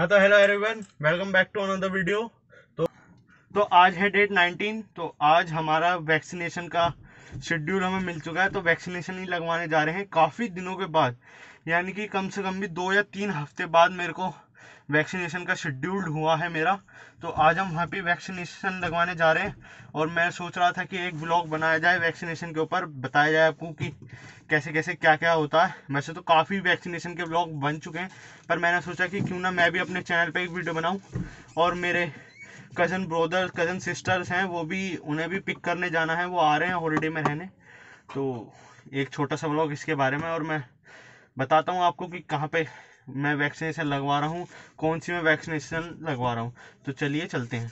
हाँ तो hello everyone welcome back to another video तो तो आज है डेट 19 तो आज हमारा वैक्सीनेशन का शेड्यूल हमें मिल चुका है। तो वैक्सीनेशन ही लगवाने जा रहे हैं। काफ़ी दिनों के बाद, यानी कि कम से कम भी दो या तीन हफ़्ते बाद मेरे को वैक्सीनेशन का शेड्यूल्ड हुआ है मेरा। तो आज हम वहाँ पे वैक्सीनेशन लगवाने जा रहे हैं और मैं सोच रहा था कि एक ब्लॉग बनाया जाए वैक्सीनेशन के ऊपर, बताया जाए आपको कि कैसे कैसे क्या क्या होता है। वैसे तो काफ़ी वैक्सीनेशन के ब्लॉग बन चुके हैं, पर मैंने सोचा कि क्यों ना मैं भी अपने चैनल पर एक वीडियो बनाऊँ और मेरे कज़न ब्रदर कज़न सिस्टर्स हैं, वो भी, उन्हें भी पिक करने जाना है, वो आ रहे हैं हॉलीडे में रहने। तो एक छोटा सा ब्लॉग इसके बारे में और मैं बताता हूँ आपको कि कहाँ पे मैं वैक्सीनेशन लगवा रहा हूँ, कौन सी मैं वैक्सीनेशन लगवा रहा हूँ? तो चलिए चलते हैं।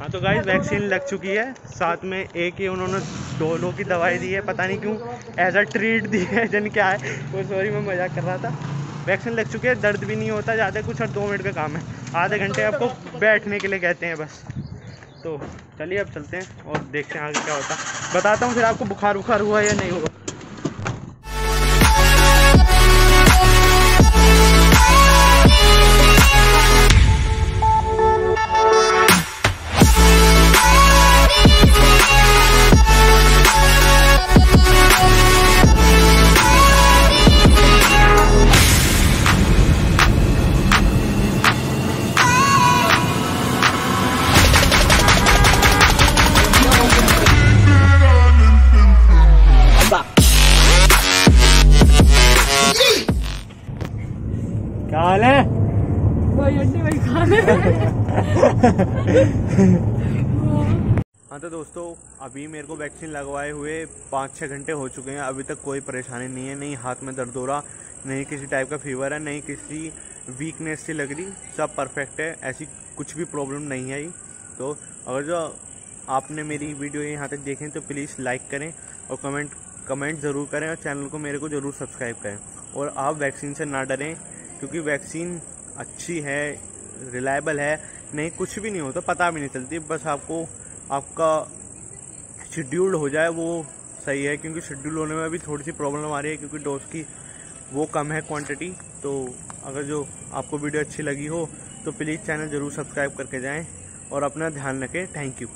हाँ तो गाइस वैक्सीन लग चुकी है। साथ में एक ही उन्होंने डोलो की दवाई दी है। पता नहीं क्यों एज अ ट्रीट दी है, जन क्या है। वो सॉरी मैं मज़ाक कर रहा था। वैक्सीन लग चुकी है, दर्द भी नहीं होता, ज़्यादा कुछ और दो मिनट का काम है। आधे घंटे आपको बैठने के लिए कहते हैं बस। तो चलिए, अब चलते हैं और देखते हैं आगे क्या होता। बताता हूँ, फिर आपको बुखार बुखार हुआ या नहीं हुआ। क्या हाल है? हाँ तो दोस्तों अभी मेरे को वैक्सीन लगवाए हुए पाँच छः घंटे हो चुके हैं। अभी तक कोई परेशानी नहीं है नहीं हाथ में दर्द हो रहा नहीं किसी टाइप का फीवर है नहीं किसी वीकनेस से लग रही। सब परफेक्ट है ऐसी कुछ भी प्रॉब्लम नहीं आई तो अगर जो आपने मेरी वीडियो यहाँ तक देखें तो प्लीज़ लाइक करें और कमेंट कमेंट ज़रूर करें और चैनल को मेरे को ज़रूर सब्सक्राइब करें। और आप वैक्सीन से ना डरें क्योंकि वैक्सीन अच्छी है रिलायबल है, नहीं, कुछ भी नहीं होता, पता भी नहीं चलती, बस आपको, आपका शेड्यूल्ड हो जाए, वो सही है, क्योंकि शेड्यूल होने में भी थोड़ी सी प्रॉब्लम आ रही है, क्योंकि डोज की वो कम है क्वांटिटी तो अगर जो आपको वीडियो अच्छी लगी हो तो प्लीज़ चैनल ज़रूर सब्सक्राइब करके जाएँ, और अपना ध्यान रखें थैंक यू